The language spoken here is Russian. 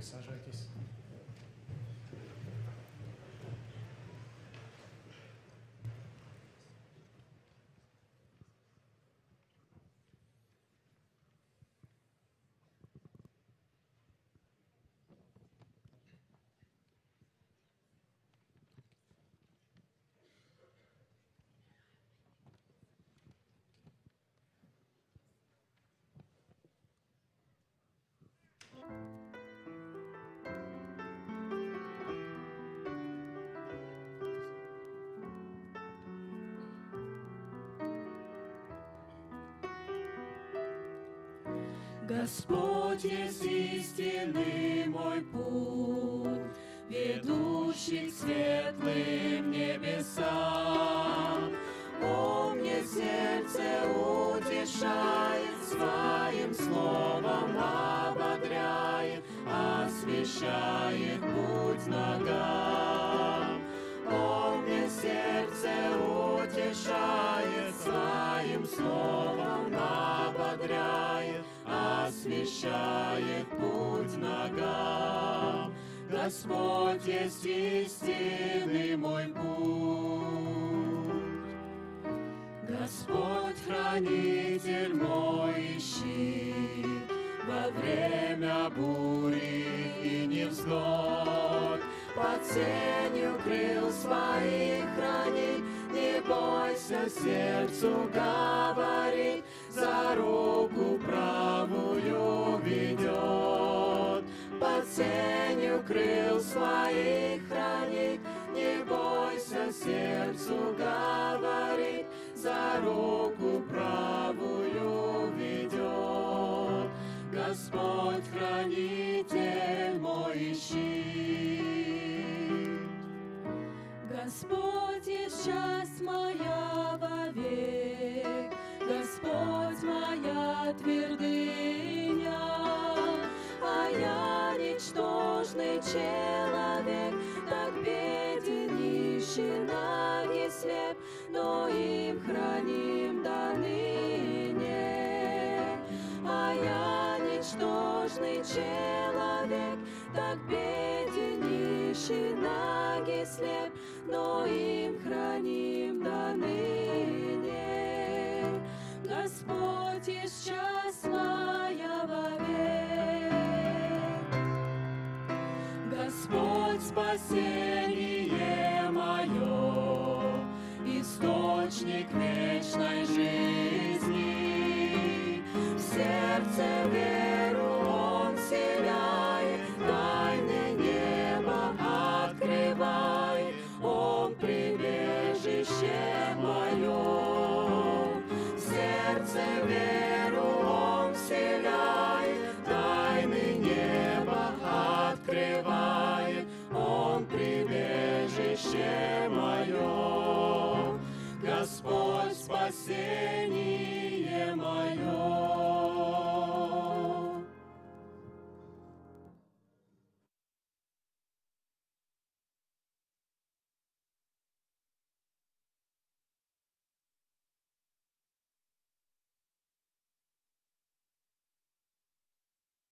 message a été Господь есть истинный мой путь, ведущий к светлым небесам. Он мне сердце утешает, своим словом ободряет, освещает путь ногам. Он мне сердце утешает, своим словом ободряет, освещает путь ногам. Господь есть истинный мой путь. Господь хранитель мой ищи во время бури и невзгод. Под сенью крыл своих хранит, бойся сердцу говорить, за руку правую ведет. Под сенью крыл своих хранит, не бойся сердцу говорить, за руку правую ведет. Господь хранитель мой ищи. Господь есть часть моя вовек, Господь моя твердыня, а я ничтожный человек, так беден, нищий, наг и слеп, но им храним до ныне. А я ничтожный человек, так беден, нищий, наг и слеп, но им храним до ныне. Господь есть часть моя вовек. Господь спасение мое, источник вечной жизни. Господь, спасение мое.